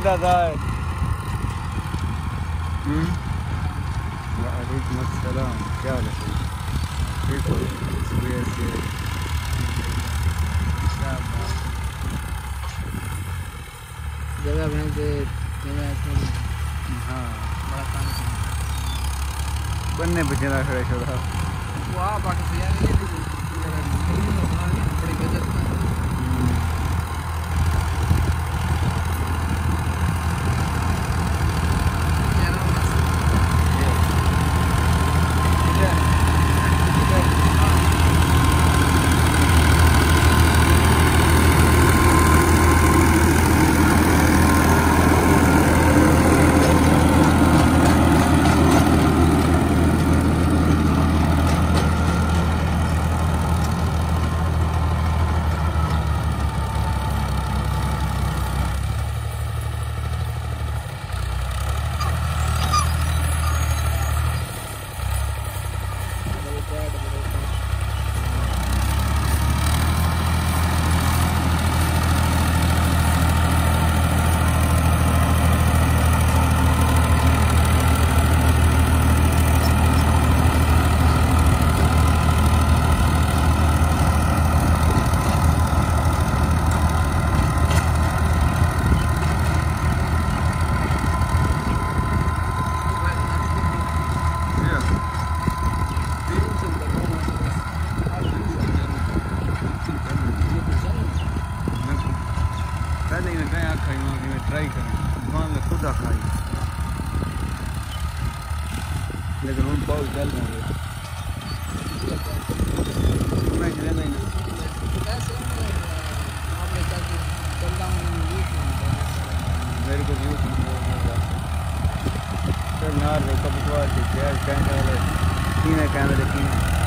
ज़िंदा हम्म? वालेकुम अस्सलाम क्या हाल है। देखो सुबह से जगह भैंस जगह हाँ। बड़ा काम बनने बचे ना खड़े छोड़ा वाह बाकी में खुद खाई लेकिन हम बहुत जल रहे हैं। मैं चले नहीं। ना मेरे को व्यू सर, नार कब तो कैमरे कैमरे